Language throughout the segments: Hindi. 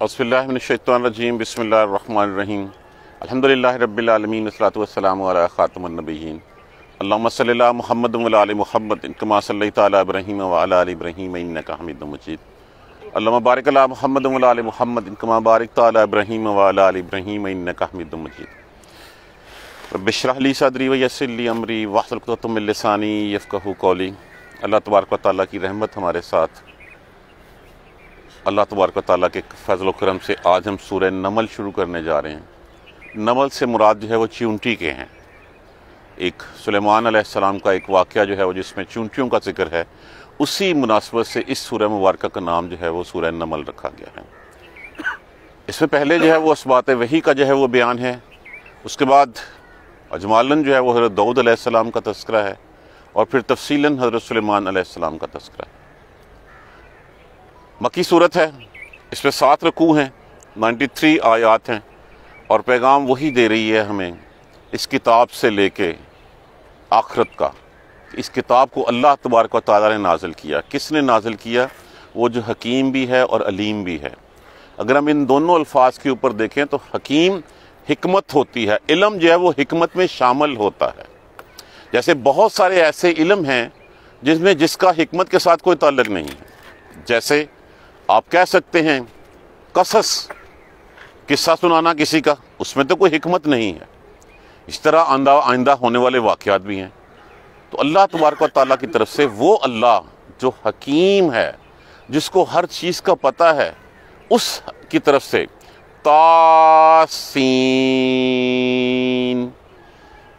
असफ़िल्लाशैतरजीम बसमीम अलहमदिल्ला रबालमीन वसलाम ख़ातमनबीन अल्लाम सल महमद महमद इनकमा सल तब्रहीम वाल इब्रहीम इनका मजीद अल्लाम बारक महमद महमद इनकमा बारक तब्रहीम वाल इब्रहीम इनका मजीद बशरहली सदरी वसली अमरी वासलतमिलसानी यफ़क़ कौली अल्लाह तबारक ताली की रहमत हमारे साथ अल्लाह तबारक ताली के फजल करम से आज हम सूर्य नमल शुरू करने जा रहे हैं। नमल से मुराद जो है वो चूंटी के हैं। एक सुलेमान अलैहिस्सलाम का एक वाक़ जो है वो जिसमें चूंटियों का ज़िक्र है, उसी मुनासबत से इस सूर्य मुबारक का नाम जो है वो सूर्य नमल रखा गया है। इसमें पहले जो है वो इसबात वही का जो है वो बयान है। उसके बाद अजमालन जो है वो हज़रत दाऊद का तस्करा है और फिर तफसीला हज़रत सुलेमान का तस्करा है। मक्की सूरत है। इसमें सात रकू हैं 93 आयात हैं और पैगाम वही दे रही है हमें इस किताब से लेके आखरत का। इस किताब को अल्लाह तबारक ताली ने नाजिल किया। किसने नाजिल किया? वो जो हकीम भी है और अलीम भी है। अगर हम इन दोनों अल्फाज के ऊपर देखें तो हकीम हिकमत होती है। इलम जो है वो हिकमत में शामिल होता है। जैसे बहुत सारे ऐसे इलम हैं जिसमें जिसका हिकमत के साथ कोई ताल्लुक नहीं है। जैसे आप कह सकते हैं, कसस, किस्सा सुनाना किसी का, उसमें तो कोई हिकमत नहीं है। इस तरह आंदा, आइंदा होने वाले वाक़ात भी हैं। तो अल्लाह तबारक ताली की तरफ़ से वो अल्लाह जो हकीम है, जिसको हर चीज़ का पता है, उस की तरफ़ से तासीन।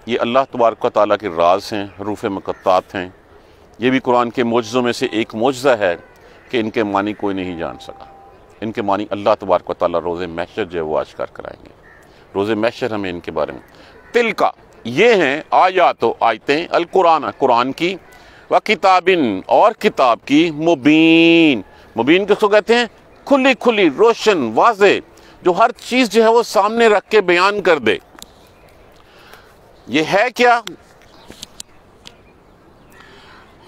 ये अल्लाह तबारक ताली के राज हैं रूफ़ मकत्तात हैं। ये भी कुरान के मोज़ों में से एक मुआजा है कि इनके मानी कोई नहीं जान सका। इनके मानी अल्लाह तबारक ताली रोज़ मैशर जो है वो आशकार कराएँगे। रोज़ मैशर हमें इनके बारे में। तिल का ये हैं आया तो आयतें अल कुरान कुरान की व किताबिन, और किताब की मुबीन। मुबीन किसको कहते हैं? खुली खुली रोशन, वाजे, जो हर चीज़ जो है वो सामने रख के बयान कर दे। ये है क्या?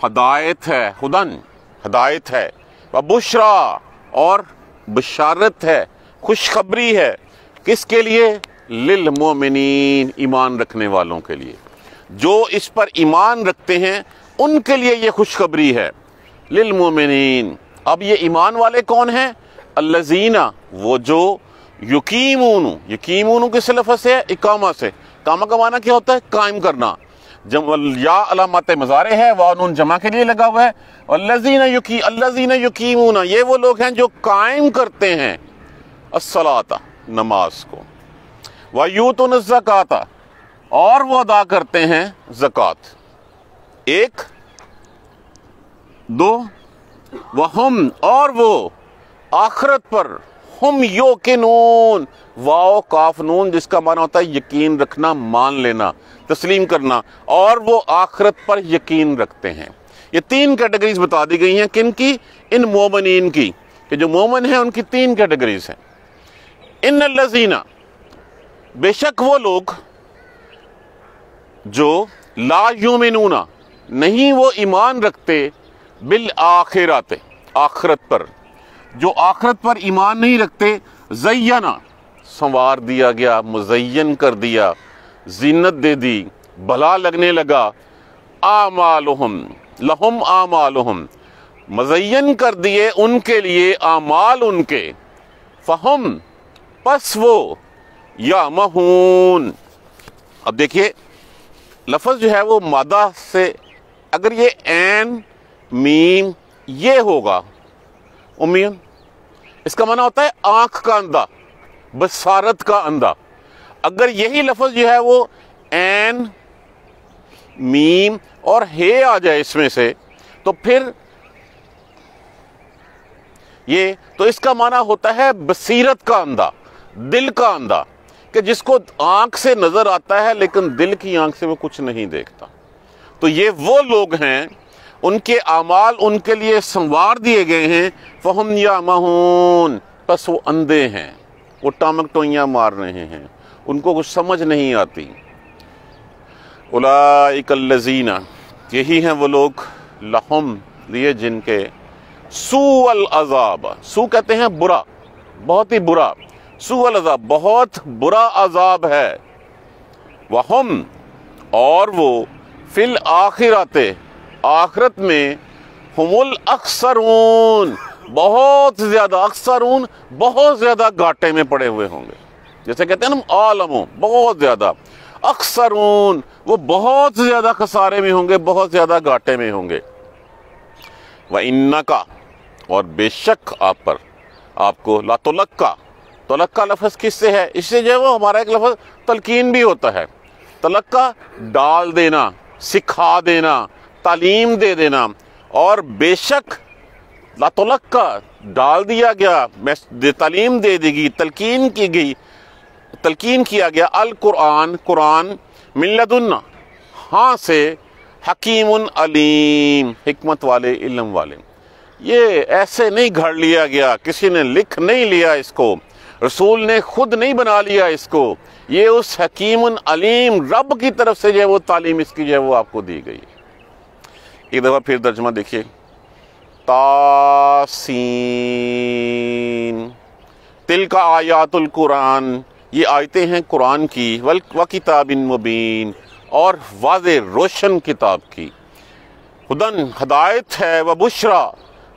हदायत है, हुदन, हदायत है। बुशरा और बशारत है, खुशखबरी है। किसके लिए? लिल मोमिन ईमान रखने वालों के लिए। जो इस पर ईमान रखते हैं, उनके लिए ये खुशखबरी है। लिल मोमिन अब ये ईमान वाले कौन हैं? अल्लजीना, वो जो यकीमून यकीमून किस लफज से इकामा से। कामा का माना क्या होता है? कायम करना। या अलामत मज़ारे है वानून जमा के लिए लगा हुआ है। और लजीन युकी अल्लाजीन युकीमून, ये वो लोग हैं जो कायम करते हैं असलाता नमाज़ को। वायूत जक़ाता, और वो अदा करते हैं जक़ात। एक, दो वहम और वो आखरत पर हम यो के नून वाओ, काफ नून, जिसका माना होता है यकीन रखना, मान लेना, तस्लीम करना, और वो आखरत पर यकीन रखते हैं। ये तीन कैटेगरीज बता दी गई हैं किन की इन मोमिन की। कि जो मोमन है, उनकी तीन कैटेगरीज हैं। इन लजीना बेशक वो लोग जो ला यूमिनूना, नहीं वो ईमान रखते, बिल आखिरात, आखरत पर। जो आखरत पर ईमान नहीं रखते जयना संवार दिया गया मुजयन कर दिया जीनत दे दी भला लगने लगा, आमालहम, लहम आमालहम। मजयन कर दिए उनके लिए, आमाल उनके। फहम, पस वो या महून अब देखिए, लफज जो है वो मादा से, अगर ये एन मीम, ये होगा। उमीन इसका माना होता है, आँख का अंधा, बसारत का अंधा। अगर यही लफज जो है वो एन मीम और हे आ जाए इसमें से तो फिर ये तो इसका माना होता है, बसीरत का अंधा, दिल का अंधा, कि जिसको आँख से नज़र आता है, लेकिन दिल की आँख से वो कुछ नहीं देखता। तो ये वो लोग हैं उनके अमाल उनके लिए संवार दिए गए हैं। फहम या महून बस वो अंधे हैं। वो टामक टोइयाँ मार रहे हैं। उनको कुछ समझ नहीं आती। उलाजीना यही हैं वो लोग लहम लिए जिनके सू अल अजाब। सू कहते हैं बुरा, बहुत ही बुरा। सुअल अजाब, बहुत बुरा अजाब है। वहम, और वो फिल आखिरत आखिरत में हमुल अक्सरून, बहुत ज़्यादा अक्सरून, बहुत ज़्यादा घाटे में पड़े हुए होंगे। जैसे कहते हैं ना, आलमो, बहुत ज़्यादा। अक्सरून, वो बहुत ज़्यादा खसारे में होंगे, बहुत ज़्यादा घाटे में होंगे। व इन्ना का और बेशक आप पर, आपको लातुलक का तलक का लफज किससे है? इससे जो है वो हमारा एक लफज तलकीन भी होता है। तलक का डाल देना, सिखा देना तालीम दे देना। और बेशक लातुलक का डाल दिया गया तालीम दे दी गई तलकीन की गई, तलकीन किया गया। अल कुरान कुरान मिल्लदुन्ना हाँ से हकीम अलीम, हिकमत वाले, इल्म वाले। ये ऐसे नहीं घड़ लिया गया, किसी ने लिख नहीं लिया इसको। रसूल ने खुद नहीं बना लिया इसको। ये उस हकीम अलीम रब की तरफ़ से जो है वो तालीम इसकी जो है वो आपको दी गई एक दफ़ा फिर तर्जमा देखिए। तासीन। तिल का आयातुल कुरान, ये आयतें हैं कुरान की। वल व किताब मुबीन, और वाज रोशन किताब की। खुदन हदायत है व बुशरा,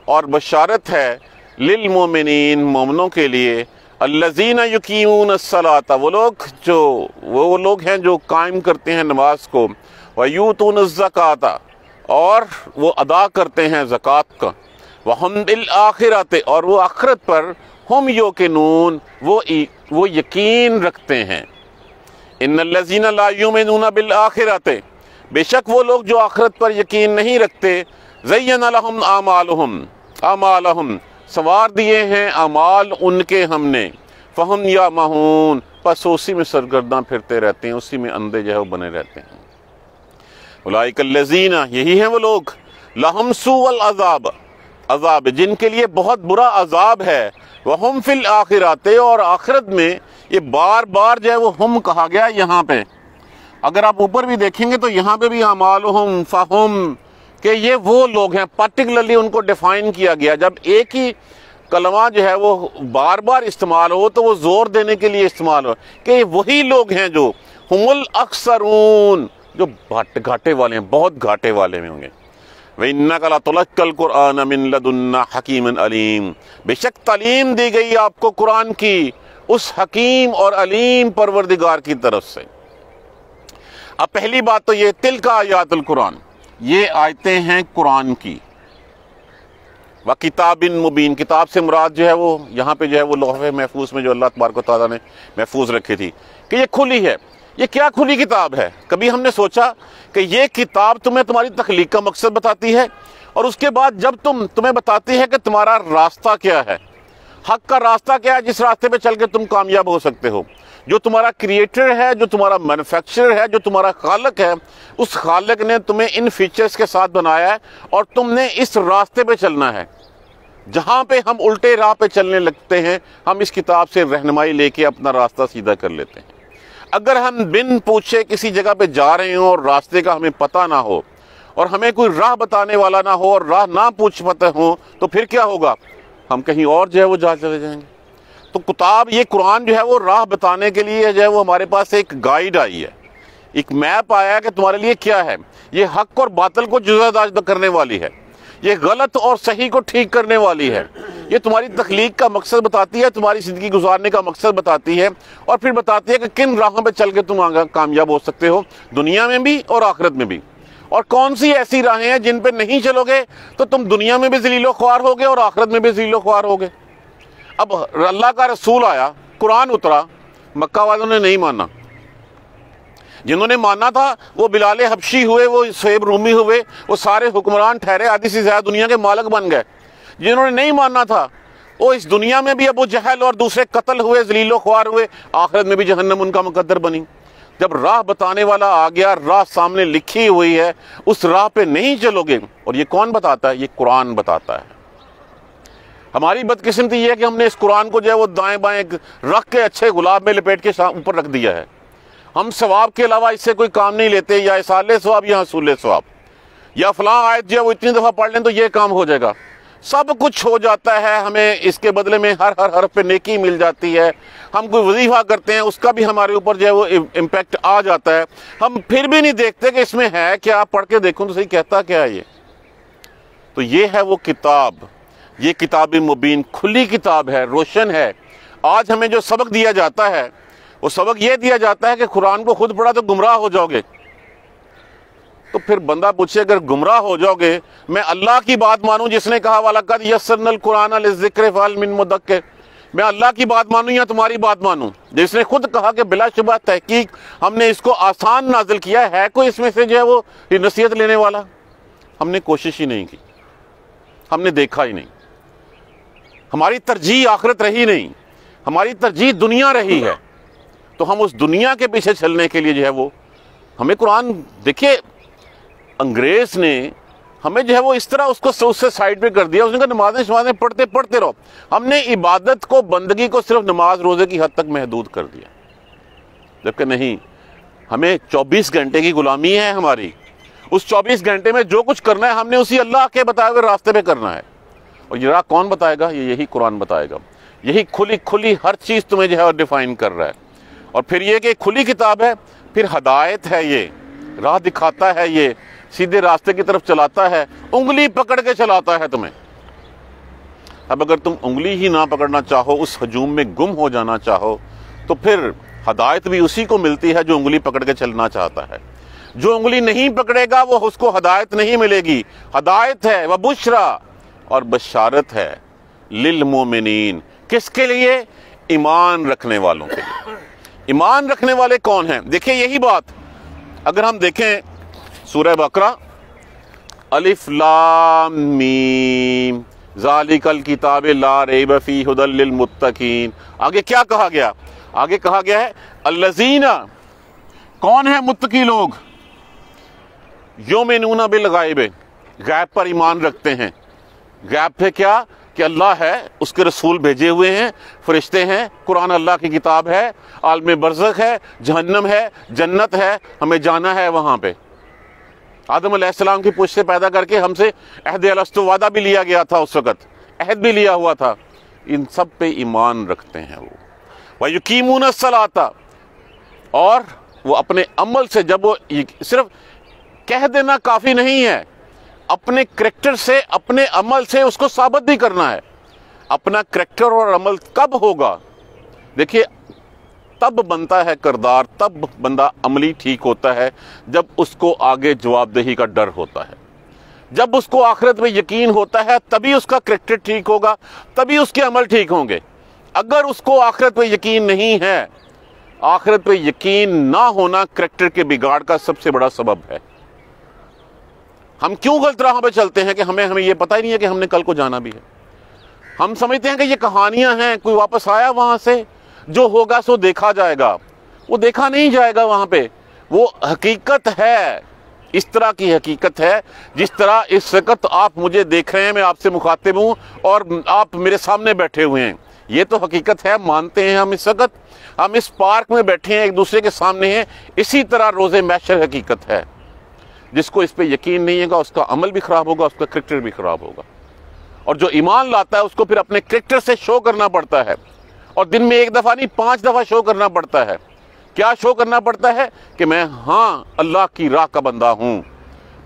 और बशारत है लिल मोमिन मोमनों के लिए। अल्लजीन यकीमून सलाता, वो लोग जो वो लोग हैं जो कायम करते हैं नमाज़ को। व यूतून ज़काता और वो अदा करते हैं ज़क़़त का। वह हम बिल आखिरत, और वो आखरत पर हम यो के नून वो वो यकीन रखते हैं। इन लजीन लायूमिन बिल आखिरत, बेशक वो लोग जो आखरत पर यकीन नहीं रखते जयन अलहम आमालहम आमालहम, सवार दिए हैं अमाल उनके हमने। फ़हम या महून, बस उसी में सरगर्दा फिरते रहते हैं, उसी में अंधे जो है वो बने रहते हैं। उलाइकल्लजीना यही हैं वो लोग। लहम सूअल अजाब। अजाब जिनके लिए बहुत बुरा अजाब है। वह हम फिल आखिराते, और आखिरत में ये बार बार जो है वो हम कहा गया यहाँ पे। अगर आप ऊपर भी देखेंगे तो यहाँ पे भी अमाल हम फ़ाहम, कि ये वो लोग हैं पर्टिकुलरली उनको डिफाइन किया गया। जब एक ही कलमा जो है वो बार बार इस्तेमाल हो तो वो ज़ोर देने के लिए इस्तेमाल हो। कि वही लोग हैं जो, हमुल अक्सरून जो घाटे वाले हैं, बहुत घाटे वाले में होंगे। वन्ना कला तुलकल कुरान हकीम अलीम। बेशक तालीम दी गई आपको कुरान की, उस हकीम और अलीम परवरदिगार की तरफ़ से। अब पहली बात तो ये तिल का आयातुल कुरान ये आयतें हैं कुरान की। व किताबिन मुबीन। किताब से मुराद जो है वो, यहाँ पे जो है वो लोहे महफूज में जो अल्लाह तबारक ने महफूज रखी थी। कि ये खुली है। ये क्या खुली किताब है? कभी हमने सोचा कि ये किताब तुम्हें तुम्हारी तखलीक का मकसद बताती है और उसके बाद जब तुम तुम्हें बताती है कि तुम्हारा रास्ता क्या है? हक का रास्ता क्या है? जिस रास्ते पे चल के तुम कामयाब हो सकते हो। जो तुम्हारा क्रिएटर है, जो तुम्हारा मैन्युफैक्चरर है, जो तुम्हारा खालक है, उस खालक ने तुम्हें इन फीचर्स के साथ बनाया है और तुमने इस रास्ते पे चलना है। जहाँ पे हम उल्टे राह पे चलने लगते हैं, हम इस किताब से रहनुमाई लेके अपना रास्ता सीधा कर लेते हैं। अगर हम बिन पूछे किसी जगह पे जा रहे हो और रास्ते का हमें पता ना हो और हमें कोई राह बताने वाला ना हो और राह ना पूछ पाते हो तो फिर क्या होगा? हम कहीं और जो है वो जा चले जाएँगे। तो किताब, ये कुरान जो है वो राह बताने के लिए जो है वो हमारे पास एक गाइड आई है। एक मैप आया है कि तुम्हारे लिए क्या है। ये हक और बातल को जुजादाज करने वाली है। ये गलत और सही को ठीक करने वाली है। ये तुम्हारी तखलीक का मकसद बताती है, तुम्हारी ज़िंदगी गुजारने का मकसद बताती है और फिर बताती है कि किन राहों पे चल के तुम आगे कामयाब हो सकते हो, दुनिया में भी और आखिरत में भी। और कौन सी ऐसी राहें हैं जिन पे नहीं चलोगे तो तुम दुनिया में भी जलीलो ख्वार होगे और आखिरत में भी जलीलो ख्वार होगे। अब अल्लाह का रसूल आया, कुरान उतरा, मक्का वालों ने नहीं माना। जिन्होंने माना था, वो बिलाल हबशी हुए, वो शेब रूमी हुए, वो सारे हुक्मरान ठहरे आदि से ज़्यादा दुनिया के मालक बन गए। जिन्होंने नहीं मानना था, वो इस दुनिया में भी अबू जहल और दूसरे कत्ल हुए, जलीलो ख्वार हुए, आखिरत में भी जहन्नम उनका मुकद्दर बनी। जब राह बताने वाला आ गया, राह सामने लिखी हुई है, उस राह पे नहीं चलोगे, और ये कौन बताता है? ये कुरान बताता है। हमारी बदकिस्मती ये है कि हमने इस कुरान को जो है वो दाएँ बाएँ रख के अच्छे गुलाब में लपेट के ऊपर रख दिया है। हम सवाब के अलावा इससे कोई काम नहीं लेते, या इसाले सवाब, या हसूल सवाब। या फलां आयत जो वो इतनी दफ़ा पढ़ लें तो ये काम हो जाएगा। सब कुछ हो जाता है, हमें इसके बदले में हर हर हर पे नेकी मिल जाती है। हम कोई वजीफा करते हैं, उसका भी हमारे ऊपर जो है वो इम्पेक्ट आ जाता है। हम फिर भी नहीं देखते कि इसमें है क्या। पढ़ के देखूँ तो सही कहता क्या है ये? तो ये है वो किताब। ये किताब मुबीन खुली किताब है, रोशन है। आज हमें जो सबक दिया जाता है वो सबक ये दिया जाता है कि कुरान को खुद पढ़ा तो गुमराह हो जाओगे। तो फिर बंदा पूछे, अगर गुमराह हो जाओगे, मैं अल्लाह की बात मानूं? जिसने कहा वाला कद यसरनल कुरान ज़िक्र मिन मुदक्के मैं अल्लाह की बात मानूं या तुम्हारी बात मानूं? जिसने खुद कहा कि बिलाशुबा तहकीक हमने इसको आसान नाजिल किया है कोई इसमें से जो है वो नसीहत लेने वाला? हमने कोशिश ही नहीं की। हमने देखा ही नहीं। हमारी तरजीह आखिरत रही नहीं। हमारी तरजीह दुनिया रही है। तो हम उस दुनिया के पीछे चलने के लिए जो है वो, हमें कुरान, देखिए, अंग्रेज़ ने हमें जो है वो इस तरह उसको उससे साइड पे कर दिया। उसने कहा, नमाजें, शमाजें पढ़ते पढ़ते रहो। हमने इबादत को, बंदगी को सिर्फ़ नमाज़, रोज़े की हद तक महदूद कर दिया। जबकि नहीं, हमें 24 घंटे की गुलामी है हमारी। उस 24 घंटे में जो कुछ करना है, हमने उसी अल्लाह के बताए हुए रास्ते पे करना है। और ये राह कौन बताएगा? ये यही कुरान बताएगा। यही खुली खुली हर चीज़ तुम्हें जो है डिफाइन कर रहा है। और फिर ये कि खुली किताब है, फिर हदायत है ये। राह दिखाता है ये, सीधे रास्ते की तरफ़ चलाता है, उंगली पकड़ के चलाता है तुम्हें। अब अगर तुम उंगली ही ना पकड़ना चाहो, उस हजूम में गुम हो जाना चाहो तो फिर हदायत भी उसी को मिलती है जो उंगली पकड़ के चलना चाहता है। जो उंगली नहीं पकड़ेगा, वो उसको हदायत नहीं मिलेगी। हदायत है वह बुशरा, और बशारत है, लिल मोमिन किसके लिए? ईमान रखने वालों के लिए। ईमान रखने वाले कौन हैं? देखिए यही बात, अगर हम देखें सूरह बकरा, अलिफ लाम मीम, जालिकल किताब ला रेबफी हुदल मुत्तकीन। आगे क्या कहा गया? आगे कहा गया है, अल्लजीना, कौन है मुत्तकी लोग? यो में नूना बिल गायब, गैब पर ईमान रखते हैं। गैब पे क्या? कि अल्लाह है, उसके रसूल भेजे हुए हैं, फरिश्ते हैं, कुरान अल्लाह की किताब है, आलम बरसक है, जहन्नम है, जन्नत है, हमें जाना है वहाँ पे। आदम सलाम की पुछ से पैदा करके हमसे अहद वादा भी लिया गया था उस वक़्त, अहद भी लिया हुआ था। इन सब पे ईमान रखते हैं वो। वह यकीमून सलाता, और वो अपने अमल से जब वो सिर्फ़ कह देना काफ़ी नहीं है अपने करेक्टर से, अपने अमल से उसको साबित भी करना है। अपना करेक्टर और अमल कब होगा? देखिए, तब बनता है करदार, तब बंदा अमली ठीक होता है, जब उसको आगे जवाबदेही का डर होता है। जब उसको आखिरत में यकीन होता है, तभी उसका करेक्टर ठीक होगा, तभी उसके अमल ठीक होंगे। अगर उसको आखिरत पे यकीन नहीं है, आखिरत पे यकीन ना होना करेक्टर के बिगाड़ का सबसे बड़ा सबब है। हम क्यों गलत राह पे चलते हैं कि हमें हमें ये पता ही नहीं है कि हमने कल को जाना भी है? हम समझते हैं कि ये कहानियाँ हैं, कोई वापस आया वहाँ से, जो होगा सो देखा जाएगा। वो देखा नहीं जाएगा वहाँ पे। वो हकीकत है, इस तरह की हकीकत है, जिस तरह इस वक्त आप मुझे देख रहे हैं, मैं आपसे मुखातिब हूँ और आप मेरे सामने बैठे हुए हैं। ये तो हकीकत है, मानते हैं हम इस वक्त। हम इस पार्क में बैठे हैं, एक दूसरे के सामने हैं। इसी तरह रोज़े मैशर हकीकत है। जिसको इस पर यकीन नहीं होगा, उसका अमल भी ख़राब होगा, उसका क्रिकेटर भी ख़राब होगा। और जो ईमान लाता है, उसको फिर अपने क्रिकेटर से शो करना पड़ता है। और दिन में एक दफ़ा नहीं, पाँच दफ़ा शो करना पड़ता है। क्या शो करना पड़ता है? कि मैं हाँ अल्लाह की राह का बंदा हूँ।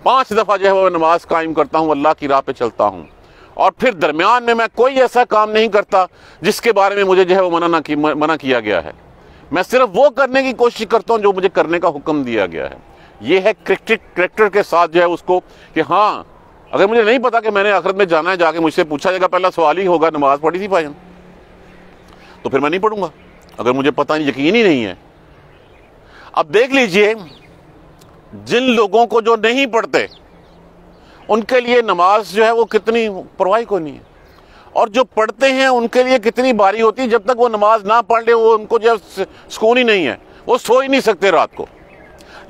पाँच दफ़ा जो है वो नमाज़ कायम करता हूँ, अल्लाह की राह पे चलता हूँ। और फिर दरमियान में मैं कोई ऐसा काम नहीं करता, जिसके बारे में मुझे जो है वो मना ना की, मना किया गया है। मैं सिर्फ़ वो करने की कोशिश करता हूँ, जो मुझे करने का हुक्म दिया गया है। ये है क्रिकेट क्रिकेटर के साथ जो है उसको कि हाँ अगर मुझे नहीं पता कि मैंने आखिरत में जाना है, जाके मुझसे पूछा जाएगा, पहला सवाल ही होगा, नमाज़ पढ़ी थी भाई तो फिर मैं नहीं पढ़ूँगा। अगर मुझे पता नहीं, यकीन ही नहीं है। अब देख लीजिए, जिन लोगों को जो नहीं पढ़ते, उनके लिए नमाज़ जो है वो कितनी परवाही को नहीं है। और जो पढ़ते हैं, उनके लिए कितनी बारी होती है, जब तक वो नमाज़ ना पढ़ ले, वो उनको जो सुकून ही नहीं है। वो सो ही नहीं सकते रात को।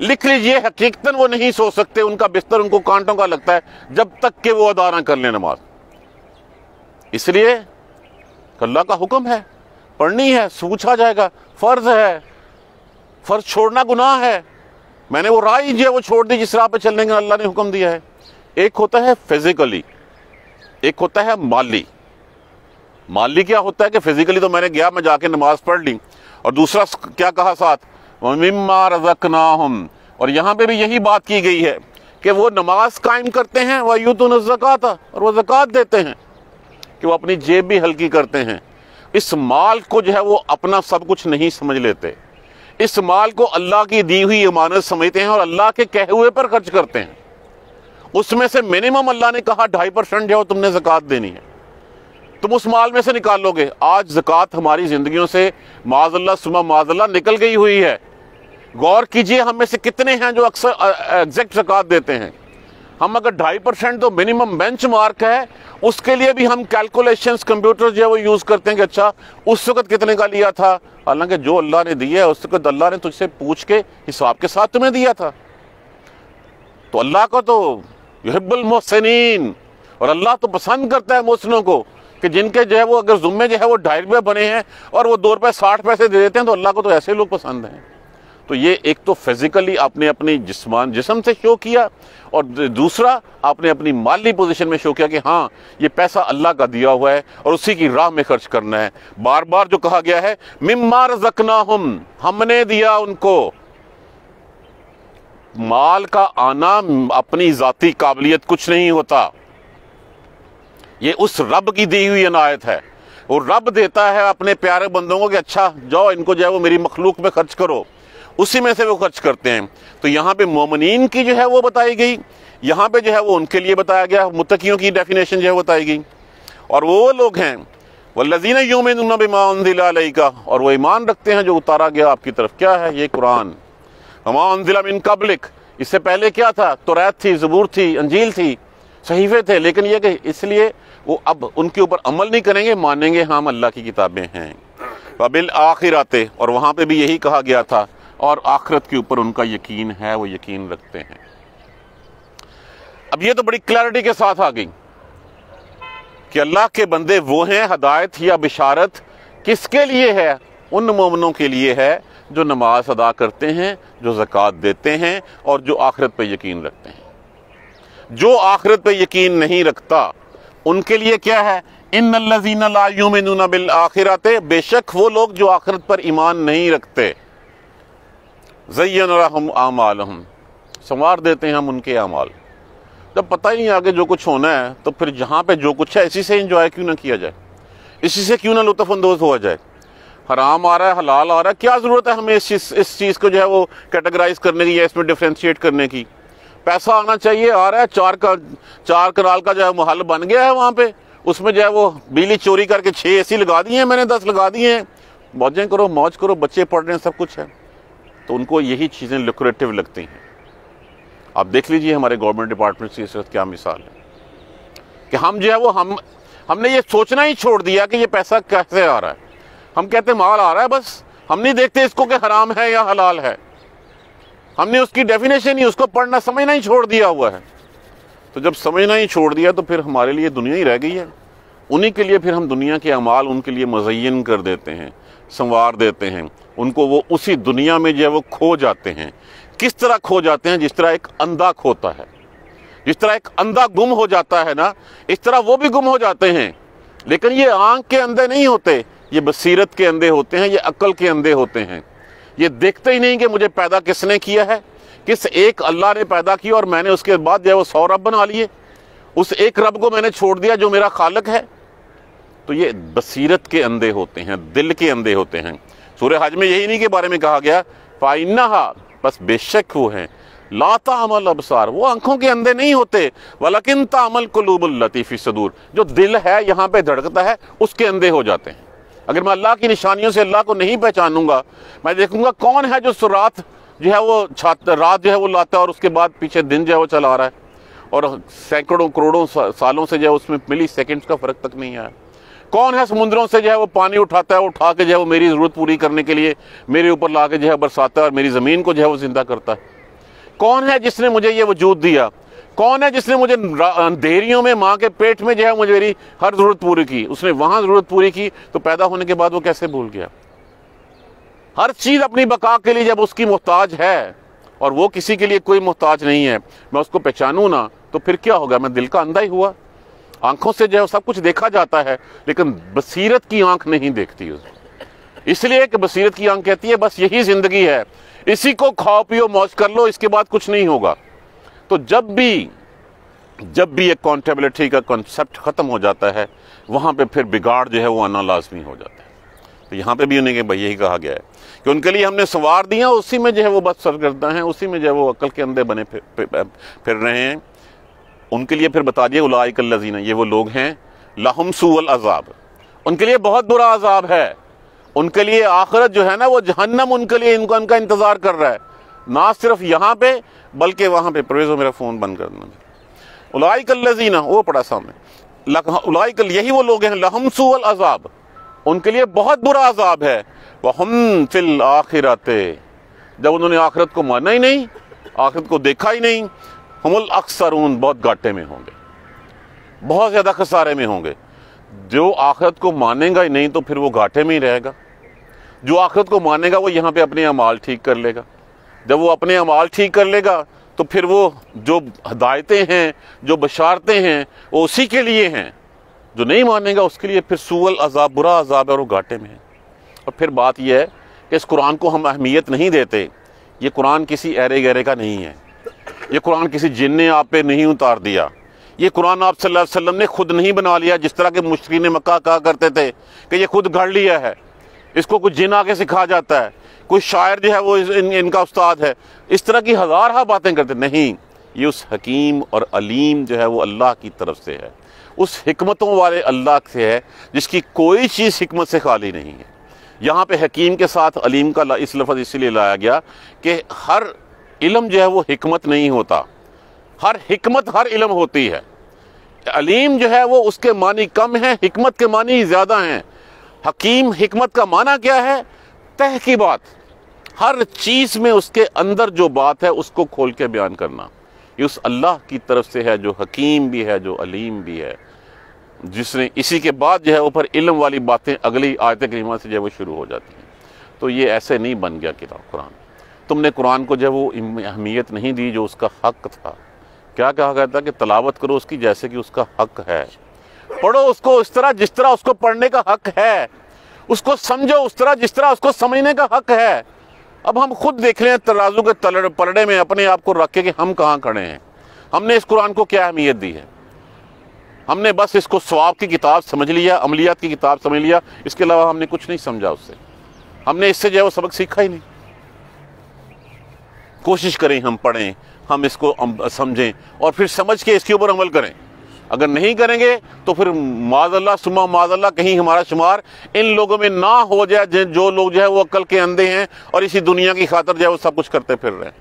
लिख लीजिए, हकीकतन वो नहीं सो सकते, उनका बिस्तर उनको कांटों का लगता है, जब तक कि वो अदा ना कर ले नमाज़। इसलिए अल्लाह का हुक्म है, पढ़नी है पूछा जाएगा, फ़र्ज़ है, फ़र्ज़ छोड़ना गुनाह है। मैंने वो राय जो वो छोड़ दी, जिस राह पे चलने का अल्लाह ने हुक्म दिया है। एक होता है फिजिकली एक होता है माली। माली क्या होता है कि फिजिकली तो मैंने गया, मैं जाके नमाज़ पढ़ ली। और दूसरा क्या कहा साथ? और यहाँ पे भी यही बात की गई है कि वो नमाज़ कायम करते हैं वह यूँ तो जक़ात, और वो जक़ात देते हैं कि वो अपनी जेब भी हल्की करते हैं। इस माल को जो है वो अपना सब कुछ नहीं समझ लेते। इस माल को अल्लाह की दी हुई इमानत समझते हैं और अल्लाह के कहे हुए पर खर्च करते हैं। उसमें से मिनिमम अल्लाह ने कहा, ढाई परसेंट जो तुमने जक़ात देनी है। तुम उस माल में से निकालोगे। आज जक़ात हमारी ज़िंदगियों से माजल्ला सुबह माजल्ला निकल गई हुई है। गौर कीजिए हम में से कितने हैं जो अक्सर एग्जैक्ट जक़ात देते हैं। हम अगर ढाई परसेंट तो मिनिमम बेंच मार्क है, उसके लिए भी हम कैलकुलेशन कंप्यूटर जो है वो यूज़ करते हैं कि अच्छा उस वक्त कितने का लिया था? हालाँकि जो अल्लाह ने दिया है, उस वक्त अल्लाह ने तुझसे पूछ के हिसाब के साथ तुम्हें दिया था। तो अल्लाह को तो युहिब्बुल मोहसिन और अल्लाह तो पसंद करता है मोहसिनों को कि जिनके जो है वो अगर जुम्मे जो है वो ढाई रुपये बने हैं और वो दो रुपये साठ पैसे दे देते हैं तो अल्लाह को तो ऐसे लोग पसंद हैं। तो ये एक तो फिजिकली आपने अपनी जिसमान जिसम से शो किया और दूसरा, आपने अपनी माली पोजीशन में शो किया कि हाँ ये पैसा अल्लाह का दिया हुआ है और उसी की राह में खर्च करना है। बार बार जो कहा गया है मिम्मार जकना हम हमने दिया उनको। माल का आना अपनी ज़ाती काबिलियत कुछ नहीं होता। ये उस रब की दी हुई अनायत है। वो रब देता है अपने प्यारे बंदों को कि अच्छा जाओ, इनको जो है वो मेरी मखलूक में खर्च करो। उसी में से वो खर्च करते हैं। तो यहाँ पे मोमिन की जो है वो बताई गई, यहाँ पे जो है वो उनके लिए बताया गया मुतकियों की डेफिनेशन जो है बताई गई। और वो लोग हैं, वल्लजीन योमिन का और वो ईमान रखते हैं जो उतारा गया आपकी तरफ़। क्या है ये कुरान? हमाजिला मिन कबलिक। इससे पहले क्या था? तुरैत थी, जबूर थी, अंजील थी, सहीफे थे। लेकिन ये कि इसलिए वो अब उनके ऊपर अमल नहीं करेंगे, मानेंगे हम अल्लाह की किताबें हैं। वबिल आखिर आते और वहाँ पे भी यही कहा गया था और आखरत के ऊपर उनका यकीन है, वो यकीन रखते हैं। अब ये तो बड़ी क्लैरिटी के साथ आ गई कि अल्लाह के बंदे वो हैं, हदायत या बिशारत किसके लिए है? उन मोमनों के लिए है जो नमाज़ अदा करते हैं, जो जक़ात देते हैं और जो आखिरत पर यकीन रखते हैं। जो आखिरत पर यकीन नहीं रखता, उनके लिए क्या है? इन लजीना लायूमिन बिल आखिरत, बेशक वो लोग जो आखिरत पर ईमान नहीं रखते जयन हम आमाल हम संवार देते हैं हम उनके अमाल जब पता ही नहीं आगे जो कुछ होना है तो फिर जहाँ पे जो कुछ है, इसी से इंजॉय क्यों ना किया जाए? इसी से क्यों ना लुत्फानंदोज हुआ जाए? हराम आ रहा है, हलाल आ रहा है, क्या ज़रूरत है हमें इस चीज़ इस चीज़ को जो है वो कैटेगराइज करने की या इसमें डिफ्रेंशिएट करने की? पैसा आना चाहिए, आ रहा है, चार का, चार कनाल का जो है महल बन गया है वहाँ पे। उसमें जो है वो बिजली चोरी करके छः ए लगा दिए हैं मैंने, दस लगा दिए हैं। मौजें करो, मौज करो, बच्चे पढ़ रहे हैं, सब कुछ है। तो उनको यही चीज़ें लुक्रेटिव लगती हैं। आप देख लीजिए हमारे गवर्नमेंट डिपार्टमेंट की इस वक्त क्या मिसाल है। कि हम जो है वो हम, हमने ये सोचना ही छोड़ दिया कि ये पैसा कैसे आ रहा है। हम कहते हैं, माल आ रहा है बस, हम नहीं देखते इसको कि हराम है या हलाल है। हमने उसकी डेफिनेशन ही, उसको पढ़ना, समझना ही छोड़ दिया हुआ है। तो जब समझना ही छोड़ दिया तो फिर हमारे लिए दुनिया ही रह गई है। उन्हीं के लिए फिर हम दुनिया के अमाल, उनके लिए मुजयन कर देते हैं। संवार देते हैं। उनको वो उसी दुनिया में जो है वो खो जाते हैं। किस तरह खो जाते हैं? जिस तरह एक अंधा खोता है। जिस तरह एक अंधा गुम हो जाता है ना, इस तरह वो भी गुम हो जाते हैं। लेकिन ये आँख के अंधे नहीं होते, ये बसीरत के अंधे होते हैं, ये अक्ल के अंधे होते हैं। ये देखते ही नहीं कि मुझे पैदा किसने किया है, किस एक अल्लाह ने पैदा किया और मैंने उसके बाद जो है वो सौ रब बना लिए। उस एक रब को मैंने छोड़ दिया जो मेरा खालक है। तो ये बसीरत के अंधे होते हैं, दिल के अंधे होते हैं। सूर्य हज में यही नहीं के बारे में कहा गया फाइना बस बेशक वो हैं। लाता अमल अबसार, वो आँखों के अंधे नहीं होते। वलकिन तामल कलूबुल लतीफ़ी सदूर, जो दिल है, यहाँ पे धड़कता है, उसके अंधे हो जाते हैं। अगर मैं अल्लाह की निशानियों से अल्लाह को नहीं पहचानूँगा, मैं देखूँगा कौन है जो रात जो है वो छात, रात जो है वो लाता है और उसके बाद पीछे दिन जो है वो चला रहा है। और सैकड़ों, करोड़ों सालों से जो है उसमें मिली सेकेंड्स का फ़र्क तक नहीं आया। कौन है समुद्रों से जो है वो पानी उठाता है, उठा के जो है वो मेरी ज़रूरत पूरी करने के लिए मेरे ऊपर ला के जो है बरसाता है और मेरी ज़मीन को जो है वो ज़िंदा करता है। कौन है जिसने मुझे ये वजूद दिया? कौन है जिसने मुझे अंधेरियों में, माँ के पेट में जो है मुझे मेरी हर ज़रूरत पूरी की? उसने वहाँ ज़रूरत पूरी की तो पैदा होने के बाद वो कैसे भूल गया? हर चीज़ अपनी बका के लिए जब उसकी मोहताज है और वो किसी के लिए कोई मोहताज नहीं है, मैं उसको पहचानू ना तो फिर क्या होगा? मैं दिल का अंधा ही हुआ। आँखों से जो है सब कुछ देखा जाता है लेकिन बसीरत की आँख नहीं देखती इसलिए कि बसीरत की आँख कहती है बस यही ज़िंदगी है। इसी को खाओ पियो मौज कर लो इसके बाद कुछ नहीं होगा। तो जब भी जब भी अकाउंटेबिलिटी का कॉन्सेप्ट ख़त्म हो जाता है वहाँ पे फिर बिगाड़ जो है वो आना लाजमी हो जाता है। तो यहाँ पे भी उन्हें भाई यही कहा गया है कि उनके लिए हमने सवार दिया उसी में जो है वो बस सरगर्दा हैं उसी में जो है वो अकल के अंदर बने फिर, फिर रहे हैं। उनके लिए फिर बता दिए उलाइकल्लजीना ये वो लोग हैं, लहम सूअल अजाब। उनके लिए बहुत बुरा अजाब है। उनके लिए आखिरत जो है ना, वो जहन्नम उनके लिए इनको, उनका इंतज़ार कर रहा है। ना सिर्फ़ यहाँ पे, बल्कि वहाँ पे। प्रवेश मेरा फ़ोन बंद कर देना उलाइकल्लजीना वो पड़ा सामने। उलाइकल यही वो लोग हैं, लहम सूअल अजाब। उनके लिए बहुत बुरा अजाब है। वह हम फिल आखिरत। जब उन्होंने आखिरत को माना ही नहीं, आखिरत को देखा ही नहीं हमल अक्सरून बहुत घाटे में होंगे, बहुत ज़्यादा खसारे में होंगे। जो आखिरत को मानेगा ही नहीं तो फिर वो घाटे में ही रहेगा। जो आखिरत को मानेगा वो यहाँ पे अपने अमाल ठीक कर लेगा। जब वो अपने अमाल ठीक कर लेगा तो फिर वो जो हदायतें हैं, जो बशारतें हैं, वो उसी के लिए हैं। जो नहीं मानेगा, उसके लिए फिर सूअल अजाब, बुरा अजाब है और वो घाटे में है। और फिर बात यह है कि इस कुरान को हम अहमियत नहीं देते। ये कुरान किसी अरे गहरे का नहीं है। ये कुरान किसी जिन ने आप पे नहीं उतार दिया। ये कुरान आप सल्लल्लाहु अलैहि वसल्लम ने खुद नहीं बना लिया जिस तरह के मुश्किन मक्का कहा करते थे कि ये खुद घड़ लिया है। इसको कुछ जिन आके सिखा जाता है कोई शायर जो है वो इन, इनका उस्ताद है। इस तरह की हज़ार हा बातें करते नहीं ये उस हकीम और अलीम जो है वो अल्लाह की तरफ़ से है। उस हमतों वाले अल्लाह से है जिसकी कोई चीज़ हमत से खाली नहीं है। यहाँ पे हकीम के साथ अलीम का इस लफज इसलिए लाया गया कि हर इल्म जो है वो हमत नहीं होता। हर हमत हर इलम होती है। अलीम जो है वो उसके मानी कम है हमत के मानी ज़्यादा हैं। हकीम हमत का माना क्या है? तह की बात। हर चीज़ में उसके अंदर जो बात है, उसको खोल के बयान करना। ये उस अल्लाह की तरफ़ से है, जो हकीम भी है, जो अलीम भी है। जिसने इसी के बाद जो है ऊपर इलम वाली बातें अगली आयत करीमा से जो है वो शुरू हो जाती हैं। तो ये ऐसे नहीं बन गया किताब कुरान। तुमने कुरान को जब वो अहमियत नहीं दी जो उसका हक था। क्या कहा गया था कि तलावत करो उसकी जैसे कि उसका हक है। पढ़ो उसको उस तरह जिस तरह उसको पढ़ने का हक है। उसको समझो उस तरह जिस तरह उसको समझने का हक है। अब हम खुद देख रहे हैं तराजू के तलड़ पलड़े में अपने आप को रख के कि हम कहाँ खड़े हैं। हमने इस कुरान को क्या अहमियत दी है? हमने बस इसको स्वाब की किताब समझ लिया, अमलियात की किताब समझ लिया। इसके अलावा हमने कुछ नहीं समझा उससे। हमने इससे जो है वो सबक सीखा ही नहीं। कोशिश करें हम पढ़ें, हम इसको समझें और फिर समझ के इसके ऊपर अमल करें। अगर नहीं करेंगे तो फिर माजल्ला सुमा माजल्ला कहीं हमारा शुमार इन लोगों में ना हो जाए जो लोग जो है वो अक्ल के अंधे हैं और इसी दुनिया की खातर जो है वो सब कुछ करते फिर रहे हैं।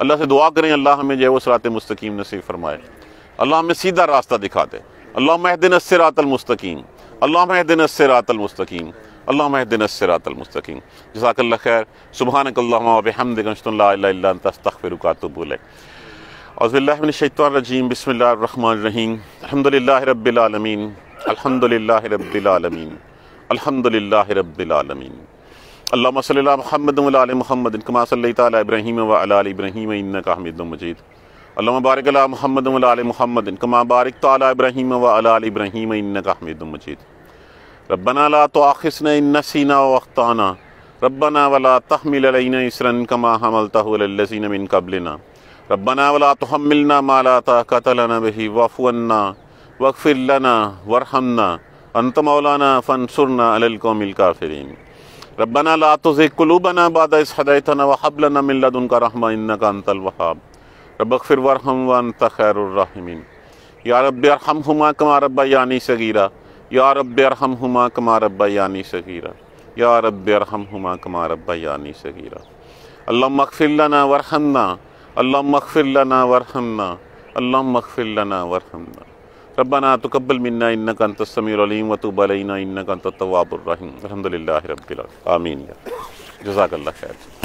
अल्लाह से दुआ करें, अल्लाह हमें जो है वो सरात मुस्तकीम नसीब फरमाए। अल्लाह हमें सीधा रास्ता दिखा दे। अल्लाह महदिन मुस्तकीम। अल्लाह महदिन मुस्तकीम। अल्लाह महदिन मुस्तकीम। जसाकल्ला खैर। सुबहानकल्लाबिहमदिकस्तफ़िरकातुबुल अज़बिल्लाशैतरजीम बसमीम अलहमदिल्ला रबालमीन अलहमदिल्ला रबालमीन अलहमदिल्ला रबालमीन अल्लाह सल महमद महमद कमा सल इब्राहीम व इब्राहीम। इन्नका मजीद। अल्लाह बारक महमद महमद कमा बारिक ताला इब्राहीम व अलाल इब्राहीम। इन्नका हमीद मजीद। रब्बना ला तो आखिसन नसीना वख्ताना रब्बना वला तहमिल इसरन कमा हमलतहुल्लज़ीन मिन कबलना। रब्बना वला तुहम्मिलना मा ला ताक़त लना बिही वफ़ुअन्ना वग़फिर लना वरहमना। अंत मौलाना फंसुरना अलल कौमिल काफिरीन। रब्बना ला तुज़िग कुलूबना बाद इज़ हदैतना व हब लना रहमा इन्नका अंतल वहाब। रबफ़िर वरहम व अंत खैरुर्रहीमीन। या रब्बि अरहमहुमा कमा रब्बयानी सगीरा। या रब्बि अरहमहुमा कमा रब्बयानी सगीरा। या रब्बि अरहमहुमा कमा रब्बयानी सगीरा। अल्लाह मगफिर लना वरहमना। अल्लाह मगफिर लना वरहमना। अल्लाह मगफिर लना वरहमना। रब्बना तकब्बल मिन्ना इन्नका अंतस समीउल अलीम व तुब अलैना इन्नका अंतत तव्वाबुर रहीम। अल्हम्दुलिल्लाहि रब्बिल आमीन जज़ाकल्लाह खैर।